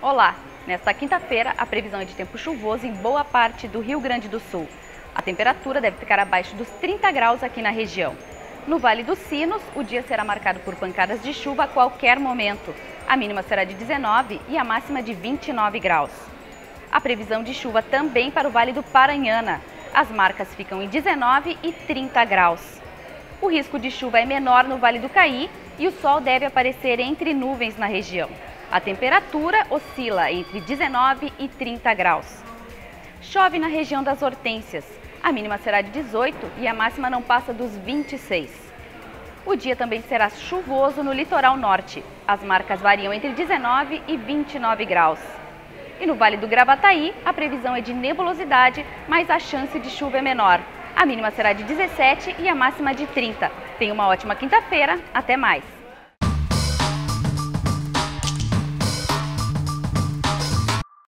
Olá! Nesta quinta-feira, a previsão é de tempo chuvoso em boa parte do Rio Grande do Sul. A temperatura deve ficar abaixo dos 30 graus aqui na região. No Vale dos Sinos, o dia será marcado por pancadas de chuva a qualquer momento. A mínima será de 19 e a máxima de 29 graus. A previsão de chuva também para o Vale do Paranhana. As marcas ficam em 19 e 30 graus. O risco de chuva é menor no Vale do Caí e o sol deve aparecer entre nuvens na região. A temperatura oscila entre 19 e 30 graus. Chove na região das Hortênsias. A mínima será de 18 e a máxima não passa dos 26. O dia também será chuvoso no litoral norte. As marcas variam entre 19 e 29 graus. E no Vale do Gravataí, a previsão é de nebulosidade, mas a chance de chuva é menor. A mínima será de 17 e a máxima de 30. Tenha uma ótima quinta-feira. Até mais!